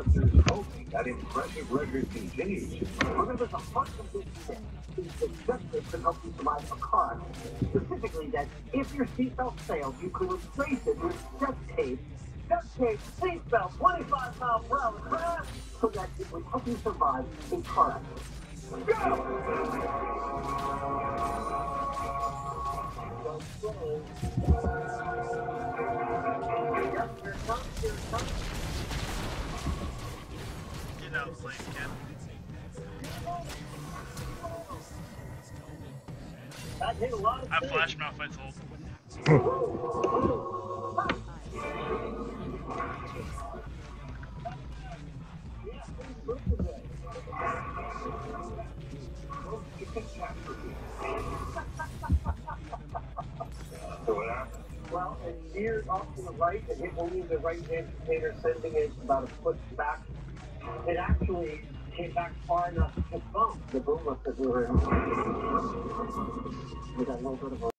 Hoping that impressive record continues. Remember, the heart of this thing is duct tape can help you survive a car. Specifically, that if your seatbelt fails, you can replace it with duct tape. Duct tape, seatbelt, 25 mile per hour crash, so that it will help you survive a car. Go! I things. flash mouth, I told. So? Well, it veered off to the right and hit only the right hand container, sending it about a foot back. It actually came back far enough to bump the boom up that we were in. We got a little bit of a